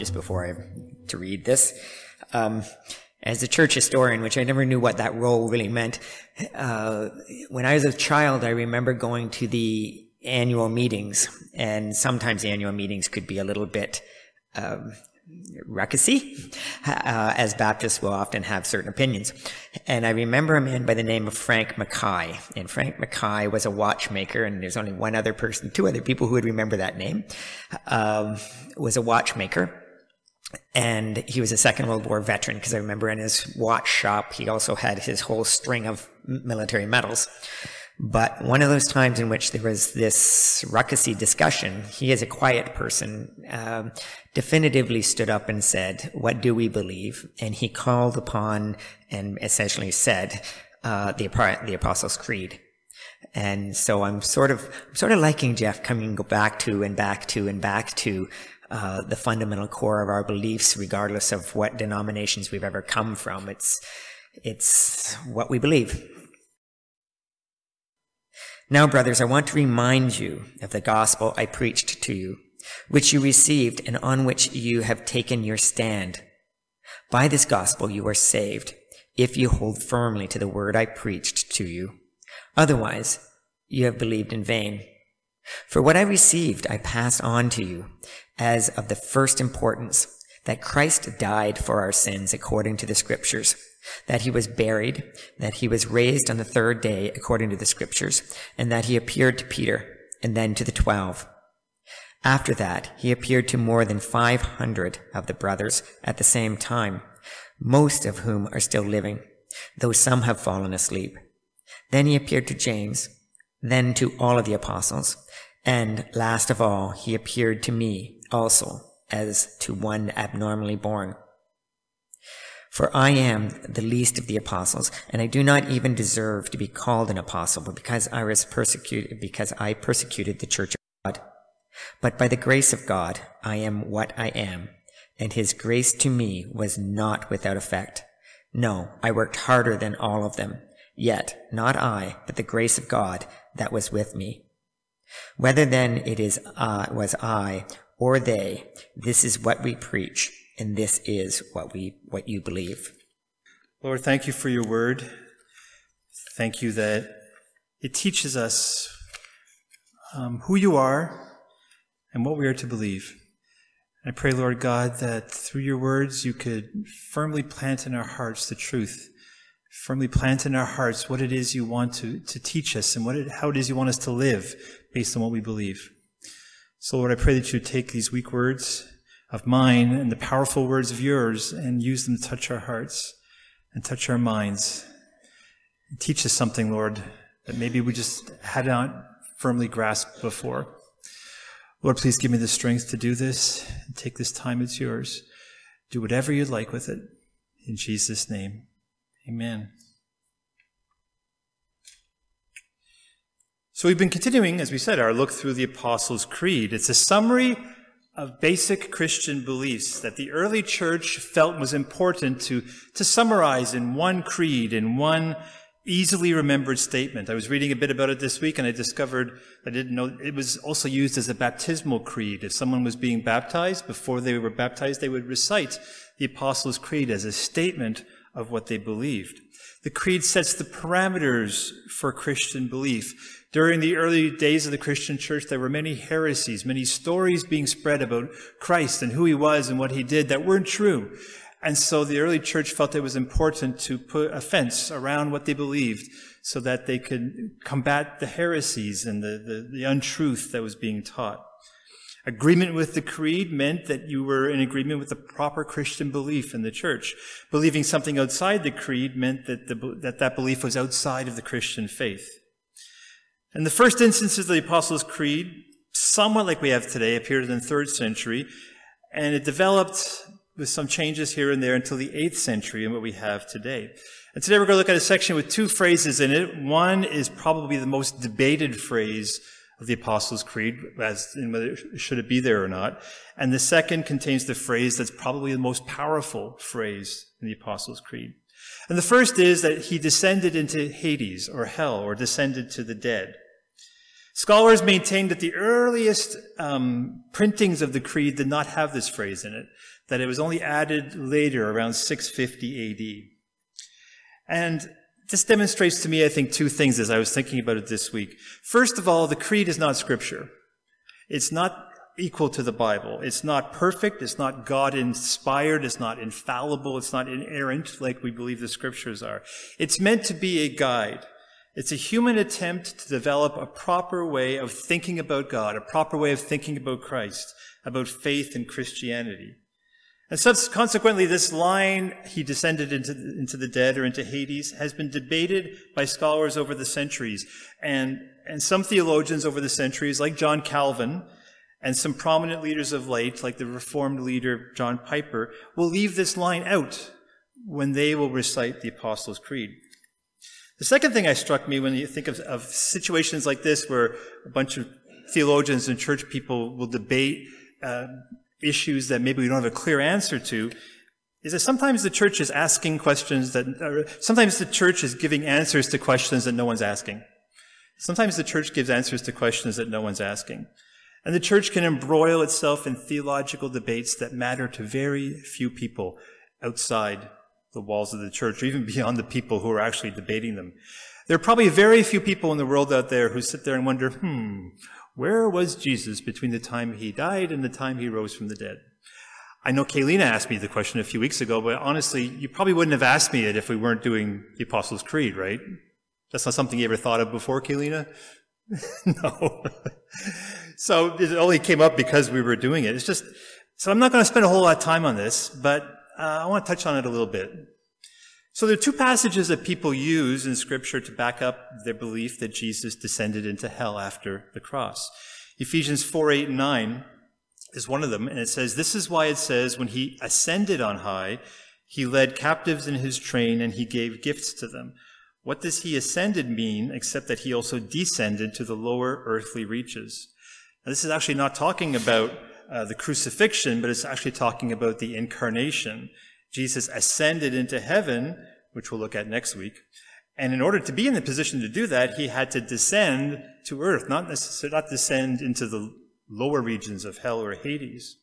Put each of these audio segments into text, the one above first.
just before I to read this. Um, as a church historian, which I never knew what that role really meant, uh, when I was a child, I remember going to the annual meetings, and sometimes the annual meetings could be a little bit um, ruckusy, uh, as Baptists will often have certain opinions. And I remember a man by the name of Frank Mackay. And Frank Mackay was a watchmaker, and there's only one other person, two other people who would remember that name, um, was a watchmaker. And he was a Second World War veteran because I remember in his watch shop, he also had his whole string of military medals. But one of those times in which there was this ruckusy discussion, he, as a quiet person, um, definitively stood up and said, "What do we believe?" And he called upon and essentially said, uh, "the the Apostles' Creed." And so I'm sort of I'm sort of liking Jeff coming back to and back to and back to uh, the fundamental core of our beliefs, regardless of what denominations we've ever come from. It's it's what we believe. Now, brothers, I want to remind you of the gospel I preached to you, which you received and on which you have taken your stand. By this gospel you are saved, if you hold firmly to the word I preached to you. Otherwise, you have believed in vain. For what I received, I passed on to you as of the first importance, that Christ died for our sins according to the scriptures that he was buried, that he was raised on the third day according to the scriptures, and that he appeared to Peter and then to the twelve. After that, he appeared to more than 500 of the brothers at the same time, most of whom are still living, though some have fallen asleep. Then he appeared to James, then to all of the apostles, and last of all, he appeared to me also as to one abnormally born. For I am the least of the apostles, and I do not even deserve to be called an apostle, but because I was persecuted, because I persecuted the church of God. But by the grace of God, I am what I am, and his grace to me was not without effect. No, I worked harder than all of them. Yet, not I, but the grace of God that was with me. Whether then it is uh, was I or they, this is what we preach and this is what we what you believe. Lord, thank you for your word. Thank you that it teaches us um, who you are and what we are to believe. I pray, Lord God, that through your words you could firmly plant in our hearts the truth, firmly plant in our hearts what it is you want to, to teach us and what it, how it is you want us to live based on what we believe. So, Lord, I pray that you take these weak words of mine and the powerful words of yours and use them to touch our hearts and touch our minds. And teach us something, Lord, that maybe we just had not firmly grasped before. Lord, please give me the strength to do this and take this time. It's yours. Do whatever you'd like with it. In Jesus' name, amen. So we've been continuing, as we said, our look through the Apostles' Creed. It's a summary of basic Christian beliefs that the early church felt was important to, to summarize in one creed, in one easily remembered statement. I was reading a bit about it this week and I discovered I didn't know it was also used as a baptismal creed. If someone was being baptized, before they were baptized, they would recite the Apostles' Creed as a statement of what they believed. The creed sets the parameters for Christian belief. During the early days of the Christian church, there were many heresies, many stories being spread about Christ and who he was and what he did that weren't true. And so the early church felt it was important to put a fence around what they believed so that they could combat the heresies and the, the, the untruth that was being taught. Agreement with the creed meant that you were in agreement with the proper Christian belief in the church. Believing something outside the creed meant that the, that, that belief was outside of the Christian faith. And the first instances of the Apostles' Creed, somewhat like we have today, appeared in the third century, and it developed with some changes here and there until the eighth century and what we have today. And today we're going to look at a section with two phrases in it. One is probably the most debated phrase of the Apostles' Creed, as in whether should it be there or not. And the second contains the phrase that's probably the most powerful phrase in the Apostles' Creed. And the first is that he descended into Hades or hell or descended to the dead. Scholars maintain that the earliest um, printings of the creed did not have this phrase in it, that it was only added later, around 650 AD. And this demonstrates to me, I think, two things as I was thinking about it this week. First of all, the creed is not scripture. It's not equal to the Bible. It's not perfect. It's not God inspired. It's not infallible. It's not inerrant like we believe the scriptures are. It's meant to be a guide. It's a human attempt to develop a proper way of thinking about God, a proper way of thinking about Christ, about faith and Christianity. And consequently, this line, he descended into, into the dead or into Hades, has been debated by scholars over the centuries. And, and some theologians over the centuries, like John Calvin, and some prominent leaders of late, like the Reformed leader John Piper, will leave this line out when they will recite the Apostles' Creed. The second thing I struck me when you think of, of situations like this, where a bunch of theologians and church people will debate uh, issues that maybe we don't have a clear answer to is that sometimes the church is asking questions that, sometimes the church is giving answers to questions that no one's asking. Sometimes the church gives answers to questions that no one's asking. And the church can embroil itself in theological debates that matter to very few people outside the walls of the church, or even beyond the people who are actually debating them. There are probably very few people in the world out there who sit there and wonder, hmm, where was Jesus between the time he died and the time he rose from the dead? I know Kaylina asked me the question a few weeks ago, but honestly, you probably wouldn't have asked me it if we weren't doing the Apostles' Creed, right? That's not something you ever thought of before, Kaylina? no. so it only came up because we were doing it. It's just, so I'm not going to spend a whole lot of time on this, but uh, I want to touch on it a little bit. So there are two passages that people use in scripture to back up their belief that Jesus descended into hell after the cross. Ephesians 4, 8, and 9 is one of them, and it says, This is why it says, when he ascended on high, he led captives in his train and he gave gifts to them. What does he ascended mean except that he also descended to the lower earthly reaches? Now, this is actually not talking about uh, the crucifixion, but it's actually talking about the incarnation. Jesus ascended into heaven, which we'll look at next week. And in order to be in the position to do that, he had to descend to earth, not necessarily, not descend into the lower regions of hell or Hades.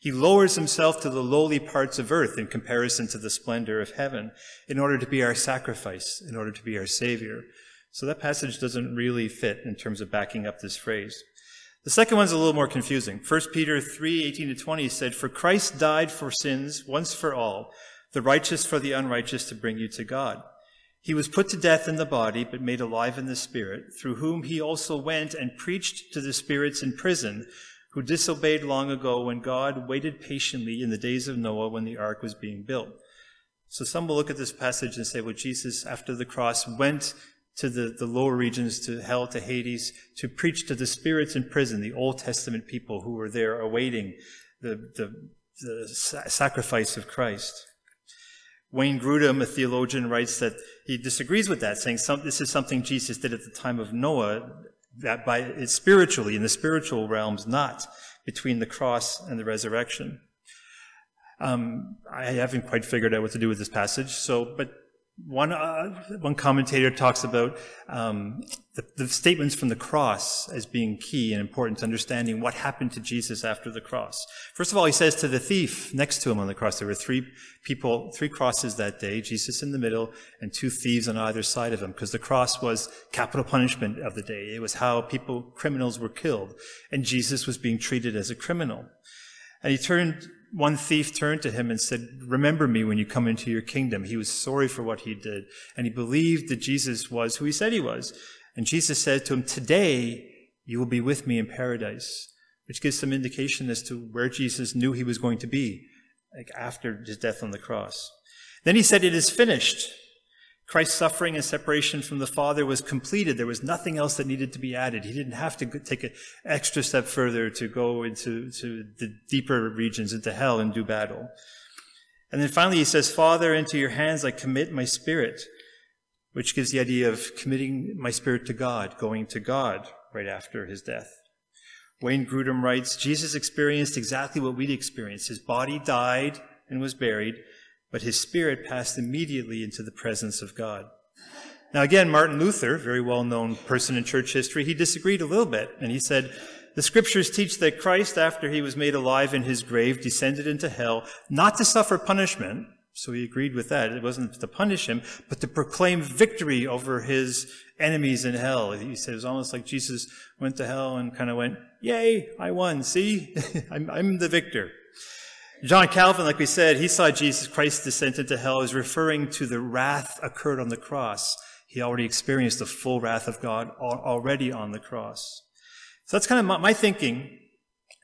He lowers himself to the lowly parts of earth in comparison to the splendor of heaven in order to be our sacrifice, in order to be our savior. So that passage doesn't really fit in terms of backing up this phrase. The second one's a little more confusing. 1 Peter 3, 18 to 20 said, For Christ died for sins once for all, the righteous for the unrighteous to bring you to God. He was put to death in the body, but made alive in the spirit, through whom he also went and preached to the spirits in prison, who disobeyed long ago when God waited patiently in the days of Noah when the ark was being built. So some will look at this passage and say, well, Jesus, after the cross, went to the, the lower regions, to hell, to Hades, to preach to the spirits in prison, the Old Testament people who were there awaiting the, the, the sacrifice of Christ. Wayne Grudem, a theologian, writes that he disagrees with that, saying some, this is something Jesus did at the time of Noah, that by it's spiritually in the spiritual realms, not between the cross and the resurrection. Um, I haven't quite figured out what to do with this passage. So, but one, uh, one commentator talks about um, the, the, statements from the cross as being key and important to understanding what happened to Jesus after the cross. First of all, he says to the thief next to him on the cross, there were three people, three crosses that day, Jesus in the middle and two thieves on either side of him, because the cross was capital punishment of the day. It was how people, criminals were killed, and Jesus was being treated as a criminal. And he turned one thief turned to him and said, Remember me when you come into your kingdom. He was sorry for what he did, and he believed that Jesus was who he said he was. And Jesus said to him, Today you will be with me in paradise, which gives some indication as to where Jesus knew he was going to be, like after his death on the cross. Then he said, It is finished. Christ's suffering and separation from the Father was completed. There was nothing else that needed to be added. He didn't have to take an extra step further to go into to the deeper regions, into hell, and do battle. And then finally, he says, Father, into your hands I commit my spirit, which gives the idea of committing my spirit to God, going to God right after his death. Wayne Grudem writes, Jesus experienced exactly what we'd experienced. His body died and was buried, but his spirit passed immediately into the presence of God. Now, again, Martin Luther, very well known person in church history, he disagreed a little bit. And he said, The scriptures teach that Christ, after he was made alive in his grave, descended into hell, not to suffer punishment. So he agreed with that. It wasn't to punish him, but to proclaim victory over his enemies in hell. He said it was almost like Jesus went to hell and kind of went, Yay, I won. See, I'm, I'm the victor. John Calvin, like we said, he saw Jesus Christ descend into hell as referring to the wrath occurred on the cross. He already experienced the full wrath of God already on the cross. So that's kind of my, my thinking.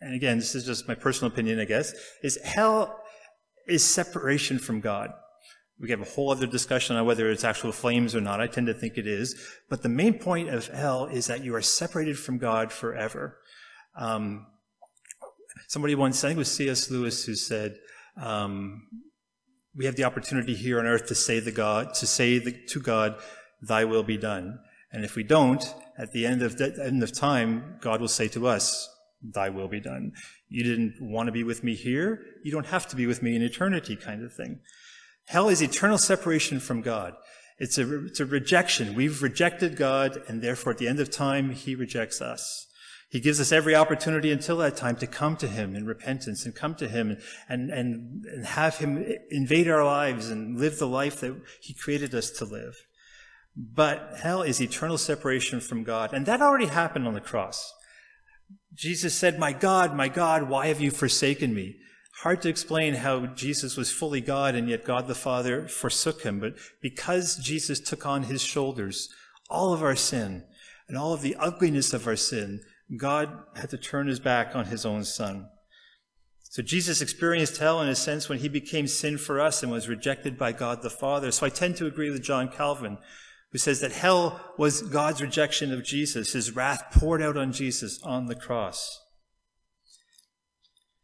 And again, this is just my personal opinion, I guess, is hell is separation from God. We have a whole other discussion on whether it's actual flames or not. I tend to think it is. But the main point of hell is that you are separated from God forever. Um, somebody once, I think it was C.S. Lewis, who said, um, "We have the opportunity here on earth to say the God, to say the, to God, thy will be done. And if we don't, at the end of, the end of time, God will say to us, thy will be done. You didn't want to be with me here. You don't have to be with me in eternity kind of thing. Hell is eternal separation from God. It's a, it's a rejection. We've rejected God, and therefore at the end of time, he rejects us. He gives us every opportunity until that time to come to him in repentance and come to him and, and, and have him invade our lives and live the life that he created us to live. But hell is eternal separation from God. And that already happened on the cross. Jesus said, My God, my God, why have you forsaken me? Hard to explain how Jesus was fully God and yet God the Father forsook him. But because Jesus took on his shoulders all of our sin and all of the ugliness of our sin, God had to turn his back on his own son. So Jesus experienced hell in a sense when he became sin for us and was rejected by God the Father. So I tend to agree with John Calvin who says that hell was God's rejection of Jesus, his wrath poured out on Jesus on the cross.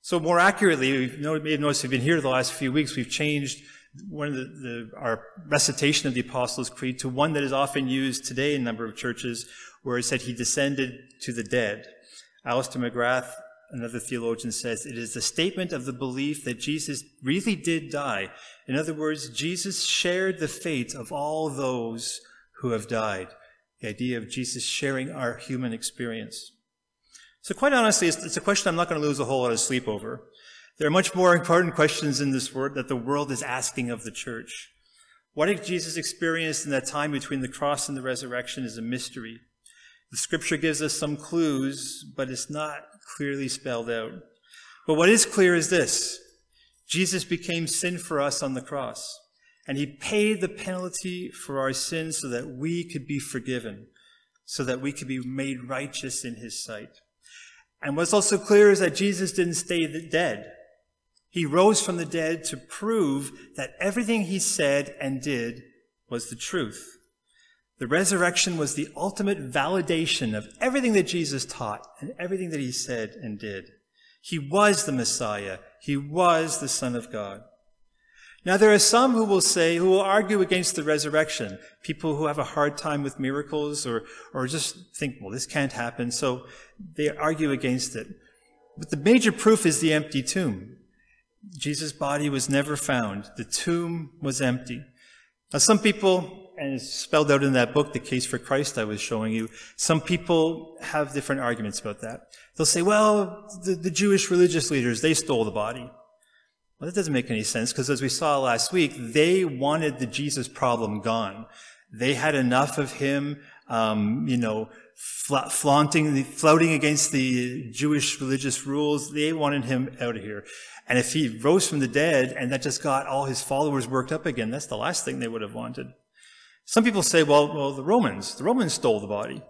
So more accurately, you may have noticed we've been here the last few weeks, we've changed one of the, the, our recitation of the Apostles' Creed to one that is often used today in a number of churches, where it said he descended to the dead. Alister McGrath, another theologian, says it is the statement of the belief that Jesus really did die. In other words, Jesus shared the fate of all those who have died. The idea of Jesus sharing our human experience. So quite honestly, it's, it's a question I'm not going to lose a whole lot of sleep over. There are much more important questions in this word that the world is asking of the church. What did Jesus experience in that time between the cross and the resurrection is a mystery. The scripture gives us some clues, but it's not clearly spelled out. But what is clear is this. Jesus became sin for us on the cross. And he paid the penalty for our sins so that we could be forgiven, so that we could be made righteous in his sight. And what's also clear is that Jesus didn't stay dead. He rose from the dead to prove that everything he said and did was the truth. The resurrection was the ultimate validation of everything that Jesus taught and everything that he said and did. He was the Messiah. He was the Son of God. Now, there are some who will say, who will argue against the resurrection. People who have a hard time with miracles or, or just think, well, this can't happen. So they argue against it. But the major proof is the empty tomb. Jesus' body was never found. The tomb was empty. Now, some people, and it's spelled out in that book, The Case for Christ I was showing you, some people have different arguments about that. They'll say, well, the, the Jewish religious leaders, they stole the body. Well, that doesn't make any sense because as we saw last week, they wanted the Jesus problem gone. They had enough of him, um, you know, fla- flaunting, flouting against the Jewish religious rules. They wanted him out of here. And if he rose from the dead and that just got all his followers worked up again, that's the last thing they would have wanted. Some people say, well, well, the Romans, the Romans stole the body.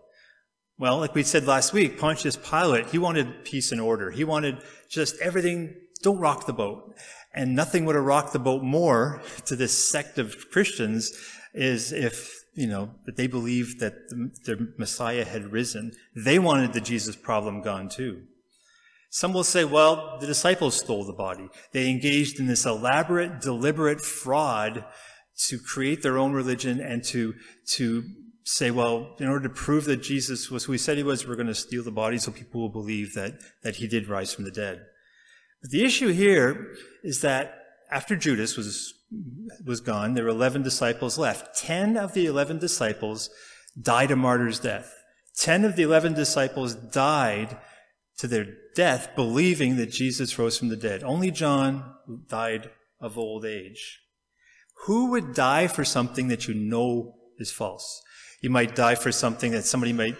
Well, like we said last week, Pontius Pilate, he wanted peace and order. He wanted just everything, don't rock the boat. And nothing would have rocked the boat more to this sect of Christians is if, you know, that they believed that the, the Messiah had risen. They wanted the Jesus problem gone too. Some will say, well, the disciples stole the body. They engaged in this elaborate, deliberate fraud to create their own religion and to, to say, well, in order to prove that Jesus was who he said he was, we're going to steal the body so people will believe that, that he did rise from the dead. But the issue here is that after Judas was, was gone, there were 11 disciples left. 10 of the 11 disciples died a martyr's death. 10 of the 11 disciples died to their death believing that Jesus rose from the dead. Only John died of old age. Who would die for something that you know is false? You might die for something that somebody might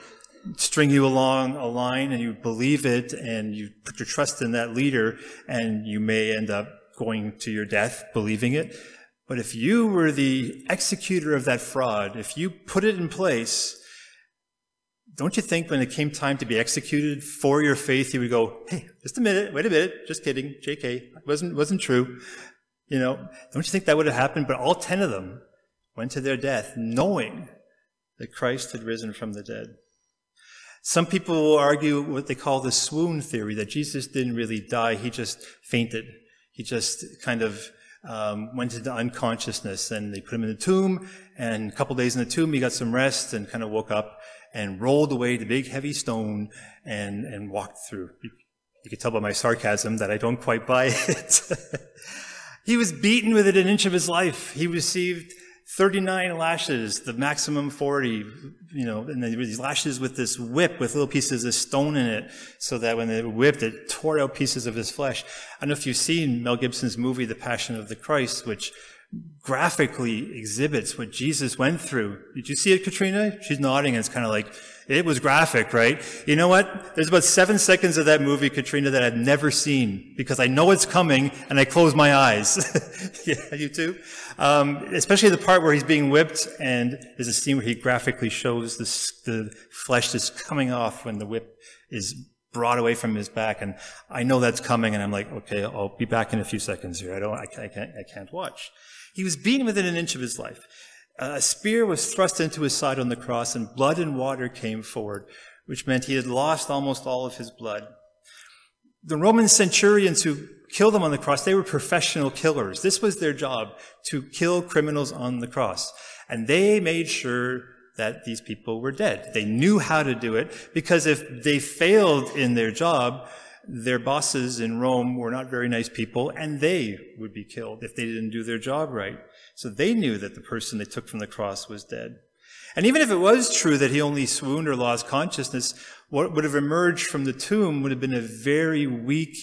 string you along a line and you believe it and you put your trust in that leader and you may end up going to your death believing it. But if you were the executor of that fraud, if you put it in place, don't you think when it came time to be executed for your faith, you would go, hey, just a minute, wait a minute, just kidding, JK, wasn't, wasn't true. You know, don't you think that would have happened? But all ten of them went to their death knowing that Christ had risen from the dead. Some people will argue what they call the swoon theory, that Jesus didn't really die, he just fainted. He just kind of um, went into unconsciousness and they put him in the tomb and a couple days in the tomb he got some rest and kind of woke up and rolled away the big heavy stone and, and walked through. You, you can tell by my sarcasm that I don't quite buy it. He was beaten within an inch of his life. He received 39 lashes, the maximum 40, you know, and these lashes with this whip with little pieces of stone in it, so that when they whipped, it tore out pieces of his flesh. I don't know if you've seen Mel Gibson's movie, The Passion of the Christ, which graphically exhibits what Jesus went through. Did you see it, Katrina? She's nodding, it's kind of like, it was graphic, right? You know what? There's about seven seconds of that movie, Katrina, that I've never seen because I know it's coming and I close my eyes. yeah, you too? Um, especially the part where he's being whipped and there's a scene where he graphically shows the, the flesh that's coming off when the whip is brought away from his back. And I know that's coming and I'm like, okay, I'll be back in a few seconds here. I don't, I can't, I can't watch. He was beaten within an inch of his life. A spear was thrust into his side on the cross, and blood and water came forward, which meant he had lost almost all of his blood. The Roman centurions who killed him on the cross, they were professional killers. This was their job, to kill criminals on the cross. And they made sure that these people were dead. They knew how to do it because if they failed in their job, their bosses in Rome were not very nice people and they would be killed if they didn't do their job right. So they knew that the person they took from the cross was dead. And even if it was true that he only swooned or lost consciousness, what would have emerged from the tomb would have been a very weak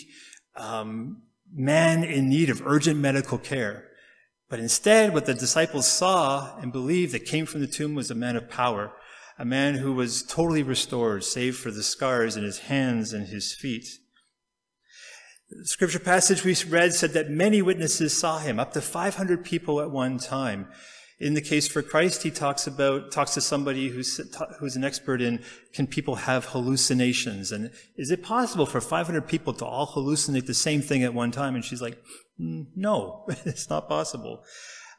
um, man in need of urgent medical care. But instead, what the disciples saw and believed that came from the tomb was a man of power, a man who was totally restored, save for the scars in his hands and his feet. The scripture passage we read said that many witnesses saw him, up to 500 people at one time. In the case for Christ, he talks about, talks to somebody who's, who's an expert in, can people have hallucinations? And is it possible for 500 people to all hallucinate the same thing at one time? And she's like, mm, no, it's not possible.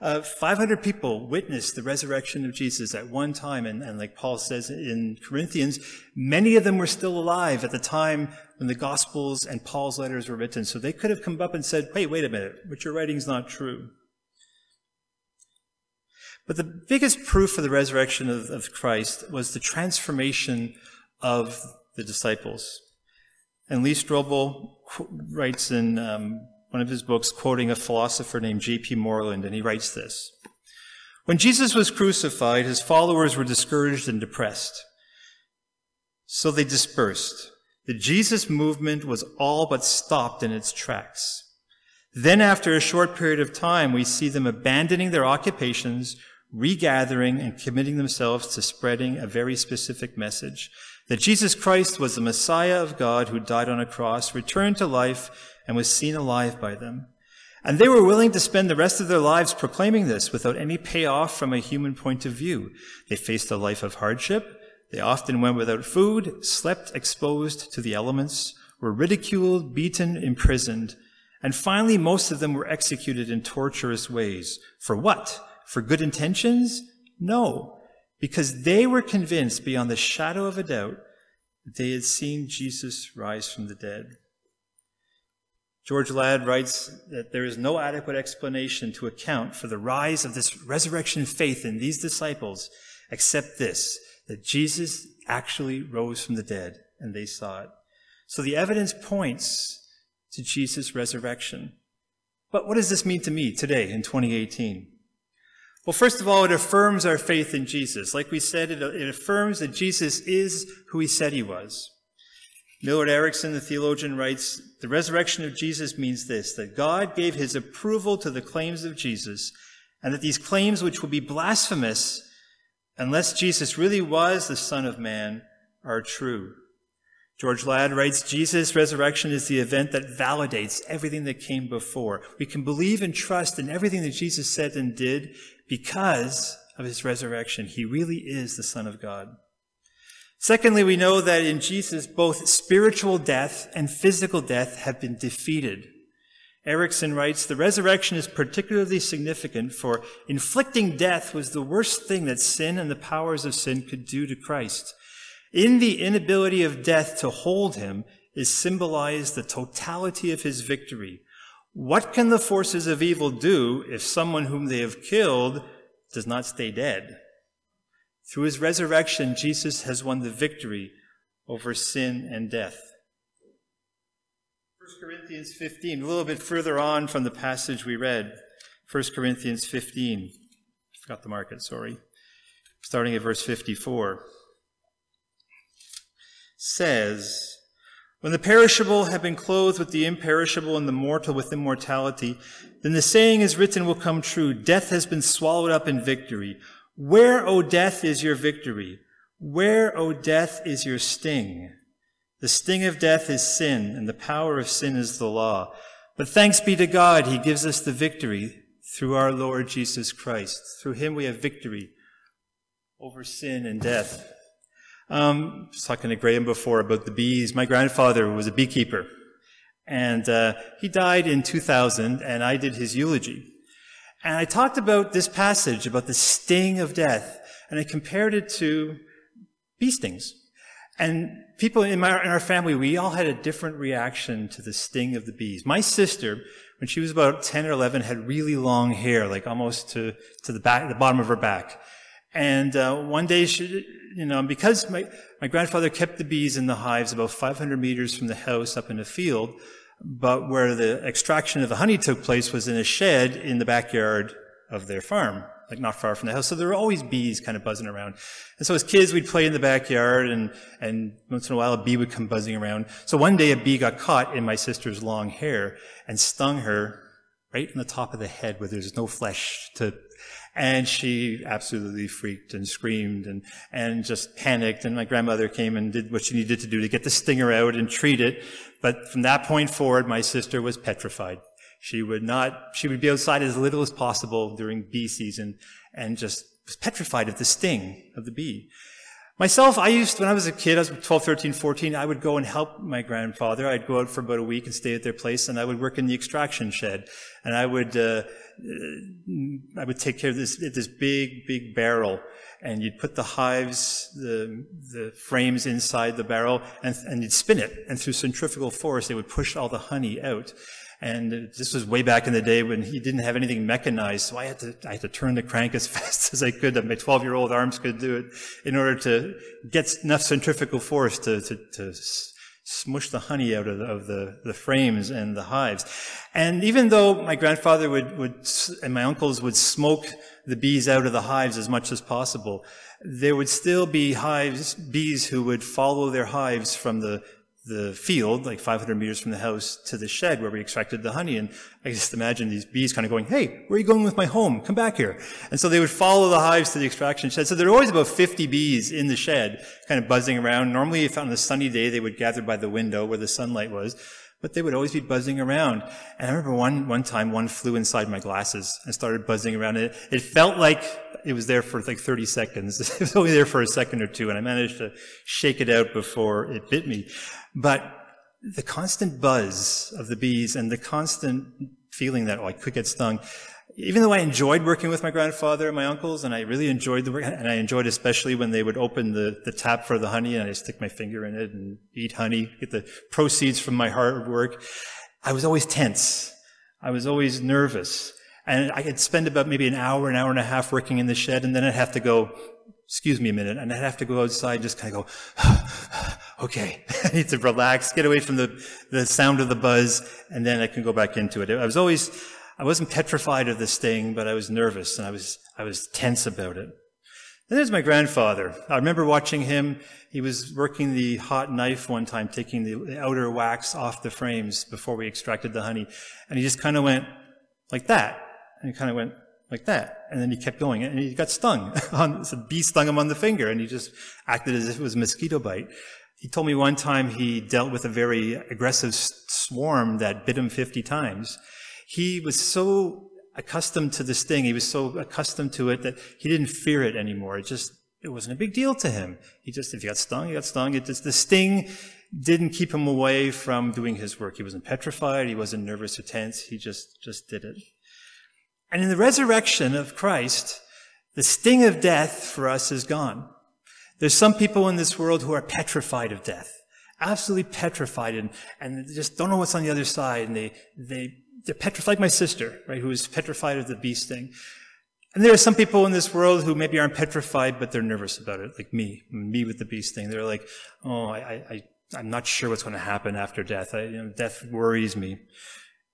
Uh, 500 people witnessed the resurrection of Jesus at one time, and, and, like Paul says in Corinthians, many of them were still alive at the time when the Gospels and Paul's letters were written. So they could have come up and said, "Wait, wait a minute, what you're writing is not true." But the biggest proof for the resurrection of, of Christ was the transformation of the disciples. And Lee Strobel writes in um, one of his books, quoting a philosopher named J.P. Moreland, and he writes this. When Jesus was crucified, his followers were discouraged and depressed. So they dispersed. The Jesus movement was all but stopped in its tracks. Then, after a short period of time, we see them abandoning their occupations, regathering, and committing themselves to spreading a very specific message that Jesus Christ was the Messiah of God who died on a cross, returned to life, and was seen alive by them. And they were willing to spend the rest of their lives proclaiming this without any payoff from a human point of view. They faced a life of hardship. They often went without food, slept exposed to the elements, were ridiculed, beaten, imprisoned. And finally, most of them were executed in torturous ways. For what? For good intentions? No, because they were convinced beyond the shadow of a doubt that they had seen Jesus rise from the dead. George Ladd writes that there is no adequate explanation to account for the rise of this resurrection faith in these disciples except this, that Jesus actually rose from the dead and they saw it. So the evidence points to Jesus' resurrection. But what does this mean to me today in 2018? Well, first of all, it affirms our faith in Jesus. Like we said, it, it affirms that Jesus is who he said he was. Millard Erickson, the theologian, writes, the resurrection of Jesus means this, that God gave his approval to the claims of Jesus, and that these claims, which would be blasphemous unless Jesus really was the Son of Man, are true. George Ladd writes, Jesus' resurrection is the event that validates everything that came before. We can believe and trust in everything that Jesus said and did because of his resurrection. He really is the Son of God. Secondly, we know that in Jesus, both spiritual death and physical death have been defeated. Erickson writes, the resurrection is particularly significant for inflicting death was the worst thing that sin and the powers of sin could do to Christ. In the inability of death to hold him is symbolized the totality of his victory. What can the forces of evil do if someone whom they have killed does not stay dead? Through his resurrection, Jesus has won the victory over sin and death. 1 Corinthians 15, a little bit further on from the passage we read. 1 Corinthians 15. Forgot the market, sorry. Starting at verse 54. Says, When the perishable have been clothed with the imperishable and the mortal with immortality, then the saying is written will come true. Death has been swallowed up in victory. Where, O death, is your victory? Where, O death, is your sting? The sting of death is sin, and the power of sin is the law. But thanks be to God, He gives us the victory through our Lord Jesus Christ. Through Him we have victory over sin and death. Um, I was talking to Graham before about the bees. My grandfather was a beekeeper, and uh, he died in 2000, and I did his eulogy. And I talked about this passage, about the sting of death, and I compared it to bee stings. And people in, my, in our family, we all had a different reaction to the sting of the bees. My sister, when she was about 10 or 11, had really long hair, like almost to, to the back, the bottom of her back. And uh, one day, she, you know, because my, my grandfather kept the bees in the hives about 500 meters from the house up in a field, but where the extraction of the honey took place was in a shed in the backyard of their farm, like not far from the house. So there were always bees kind of buzzing around. And so as kids, we'd play in the backyard and, and once in a while a bee would come buzzing around. So one day a bee got caught in my sister's long hair and stung her right in the top of the head where there's no flesh to and she absolutely freaked and screamed and, and just panicked. And my grandmother came and did what she needed to do to get the stinger out and treat it. But from that point forward, my sister was petrified. She would not, she would be outside as little as possible during bee season and just was petrified of the sting of the bee. Myself, I used, when I was a kid, I was 12, 13, 14, I would go and help my grandfather. I'd go out for about a week and stay at their place, and I would work in the extraction shed. And I would, uh, I would take care of this, this big, big barrel, and you'd put the hives, the, the frames inside the barrel, and, and you'd spin it. And through centrifugal force, they would push all the honey out. And this was way back in the day when he didn't have anything mechanized, so I had to, I had to turn the crank as fast as I could, that my 12 year old arms could do it, in order to get enough centrifugal force to, to, to smush the honey out of the, of the, the frames and the hives. And even though my grandfather would, would, and my uncles would smoke the bees out of the hives as much as possible, there would still be hives, bees who would follow their hives from the, the field, like 500 meters from the house, to the shed where we extracted the honey. And I just imagine these bees kind of going, hey, where are you going with my home? Come back here. And so they would follow the hives to the extraction shed. So there were always about 50 bees in the shed, kind of buzzing around. Normally, if on a sunny day, they would gather by the window where the sunlight was. But they would always be buzzing around. And I remember one, one time one flew inside my glasses and started buzzing around. It, it felt like it was there for like 30 seconds. it was only there for a second or two, and I managed to shake it out before it bit me. But the constant buzz of the bees and the constant feeling that, oh, I could get stung, even though I enjoyed working with my grandfather and my uncles, and I really enjoyed the work, and I enjoyed especially when they would open the, the tap for the honey and I'd stick my finger in it and eat honey, get the proceeds from my hard work, I was always tense. I was always nervous. And I could spend about maybe an hour, an hour and a half working in the shed, and then I'd have to go, excuse me a minute, and I'd have to go outside, and just kind of go, okay, I need to relax, get away from the, the sound of the buzz, and then I can go back into it. I was always, I wasn't petrified of the sting, but I was nervous and I was, I was tense about it. Then there's my grandfather. I remember watching him. He was working the hot knife one time, taking the outer wax off the frames before we extracted the honey. And he just kind of went like that. And he kind of went like that. And then he kept going and he got stung. On a bee stung him on the finger and he just acted as if it was a mosquito bite. He told me one time he dealt with a very aggressive swarm that bit him 50 times. He was so accustomed to the sting. He was so accustomed to it that he didn't fear it anymore. It just, it wasn't a big deal to him. He just, if he got stung, he got stung. It just, the sting didn't keep him away from doing his work. He wasn't petrified. He wasn't nervous or tense. He just, just did it. And in the resurrection of Christ, the sting of death for us is gone. There's some people in this world who are petrified of death, absolutely petrified and, and just don't know what's on the other side. And they, they they're petrified, like my sister, right, who is petrified of the bee sting. And there are some people in this world who maybe aren't petrified, but they're nervous about it, like me, me with the bee sting. They're like, oh, I, I, I'm not sure what's going to happen after death. I, you know, death worries me.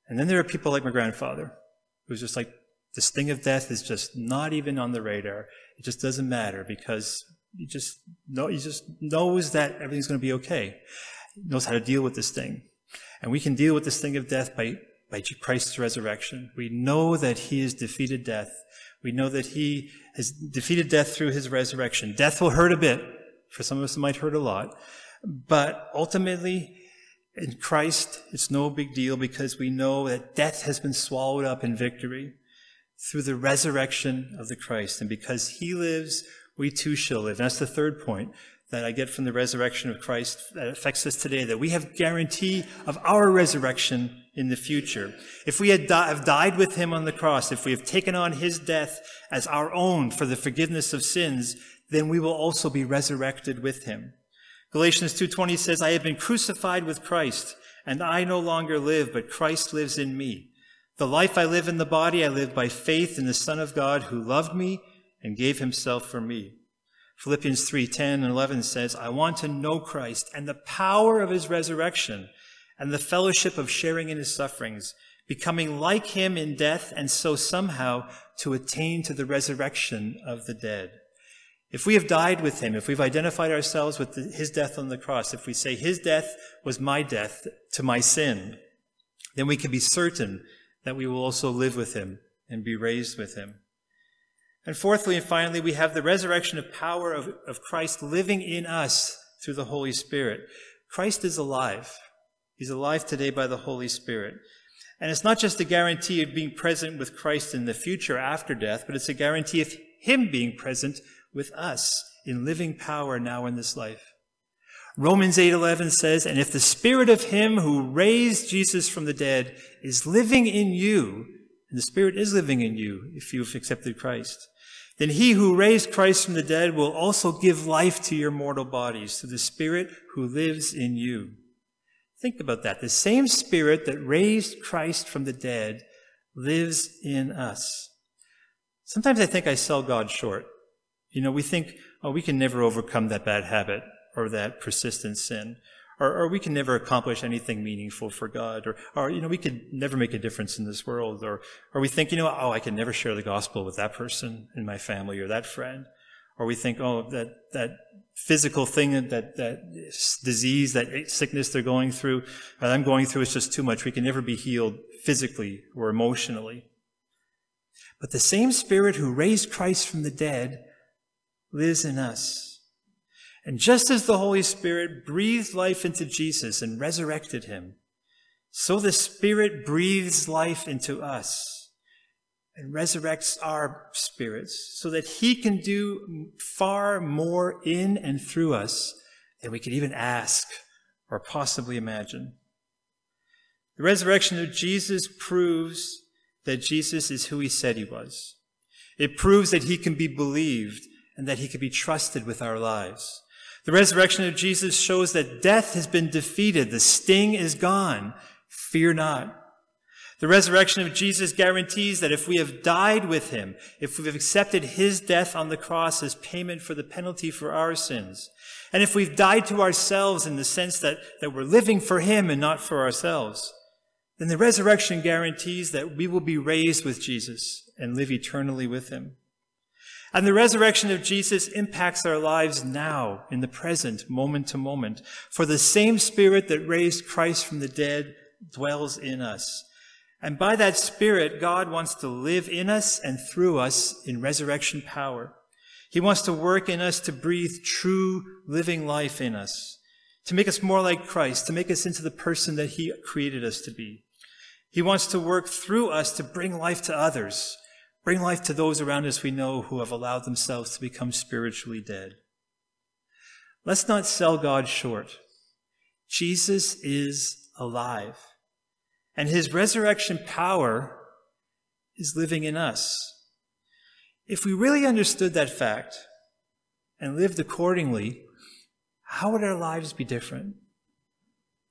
And then there are people like my grandfather, who's just like, the sting of death is just not even on the radar. It just doesn't matter because he just know, he just knows that everything's going to be okay. He knows how to deal with this thing. And we can deal with this thing of death by by Christ's resurrection. We know that he has defeated death. We know that he has defeated death through his resurrection. Death will hurt a bit. For some of us, it might hurt a lot. But ultimately, in Christ, it's no big deal because we know that death has been swallowed up in victory through the resurrection of the Christ. And because he lives, we too shall live. And that's the third point that I get from the resurrection of Christ that affects us today, that we have guarantee of our resurrection in the future. If we had di- have died with him on the cross, if we have taken on his death as our own for the forgiveness of sins, then we will also be resurrected with him. Galatians 2.20 says, I have been crucified with Christ, and I no longer live, but Christ lives in me. The life I live in the body, I live by faith in the Son of God who loved me and gave himself for me. Philippians 3:10 and 11 says, I want to know Christ and the power of his resurrection and the fellowship of sharing in his sufferings, becoming like him in death, and so somehow to attain to the resurrection of the dead. If we have died with him, if we've identified ourselves with his death on the cross, if we say his death was my death to my sin, then we can be certain that we will also live with him and be raised with him. And fourthly and finally, we have the resurrection of power of, of Christ living in us through the Holy Spirit. Christ is alive. He's alive today by the Holy Spirit. And it's not just a guarantee of being present with Christ in the future after death, but it's a guarantee of Him being present with us in living power now in this life. Romans 8:11 says, "And if the spirit of him who raised Jesus from the dead is living in you, and the spirit is living in you if you've accepted Christ, then he who raised Christ from the dead will also give life to your mortal bodies through the spirit who lives in you." Think about that. The same spirit that raised Christ from the dead lives in us. Sometimes I think I sell God short. You know, we think, oh, we can never overcome that bad habit or that persistent sin. Or, or, we can never accomplish anything meaningful for God, or, or, you know, we could never make a difference in this world, or, or we think, you know, oh, I can never share the gospel with that person in my family or that friend, or we think, oh, that, that physical thing, that, that disease, that sickness they're going through, that I'm going through is just too much. We can never be healed physically or emotionally. But the same Spirit who raised Christ from the dead lives in us. And just as the Holy Spirit breathed life into Jesus and resurrected him, so the Spirit breathes life into us and resurrects our spirits so that he can do far more in and through us than we could even ask or possibly imagine. The resurrection of Jesus proves that Jesus is who he said he was. It proves that he can be believed and that he can be trusted with our lives. The resurrection of Jesus shows that death has been defeated. The sting is gone. Fear not. The resurrection of Jesus guarantees that if we have died with him, if we've accepted his death on the cross as payment for the penalty for our sins, and if we've died to ourselves in the sense that, that we're living for him and not for ourselves, then the resurrection guarantees that we will be raised with Jesus and live eternally with him. And the resurrection of Jesus impacts our lives now, in the present, moment to moment. For the same Spirit that raised Christ from the dead dwells in us. And by that Spirit, God wants to live in us and through us in resurrection power. He wants to work in us to breathe true living life in us, to make us more like Christ, to make us into the person that He created us to be. He wants to work through us to bring life to others, bring life to those around us we know who have allowed themselves to become spiritually dead. Let's not sell God short. Jesus is alive. And his resurrection power is living in us. If we really understood that fact and lived accordingly, how would our lives be different?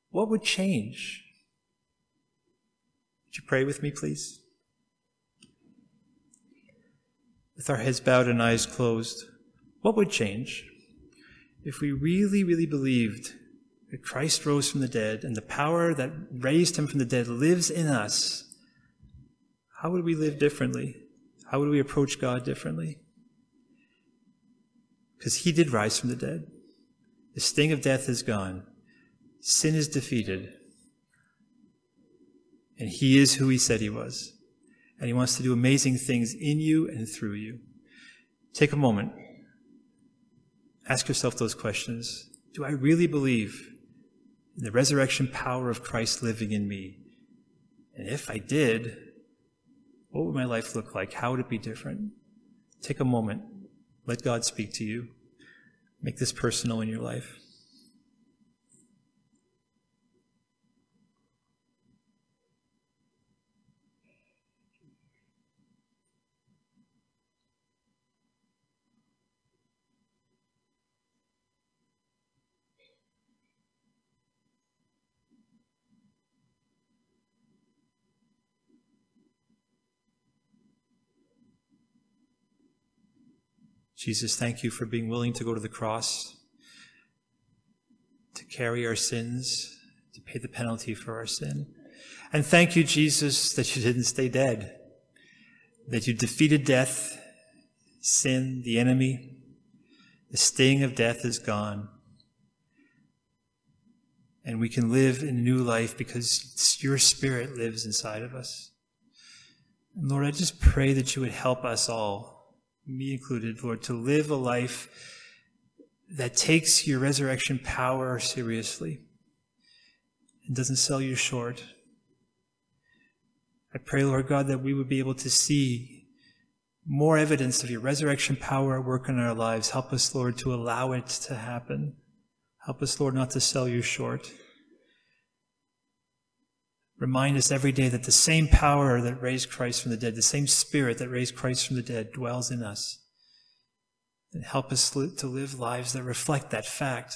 What would change? Would you pray with me, please? With our heads bowed and eyes closed, what would change if we really, really believed that Christ rose from the dead and the power that raised him from the dead lives in us, how would we live differently? How would we approach God differently? Because he did rise from the dead. The sting of death is gone. Sin is defeated. And he is who he said he was. And he wants to do amazing things in you and through you. Take a moment. Ask yourself those questions. Do I really believe in the resurrection power of Christ living in me? And if I did, what would my life look like? How would it be different? Take a moment. Let God speak to you. Make this personal in your life. Jesus, thank you for being willing to go to the cross, to carry our sins, to pay the penalty for our sin. And thank you, Jesus, that you didn't stay dead, that you defeated death, sin, the enemy. The sting of death is gone. And we can live in a new life because your spirit lives inside of us. And Lord, I just pray that you would help us all me included, Lord, to live a life that takes your resurrection power seriously and doesn't sell you short. I pray, Lord God, that we would be able to see more evidence of your resurrection power at work in our lives. Help us, Lord, to allow it to happen. Help us, Lord, not to sell you short. Remind us every day that the same power that raised Christ from the dead, the same spirit that raised Christ from the dead dwells in us. And help us to live lives that reflect that fact.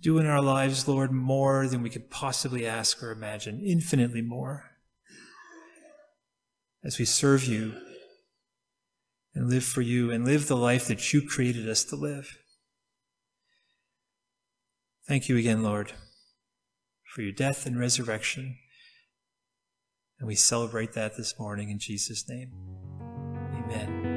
Do in our lives, Lord, more than we could possibly ask or imagine, infinitely more. As we serve you and live for you and live the life that you created us to live. Thank you again, Lord for your death and resurrection. And we celebrate that this morning in Jesus' name. Amen.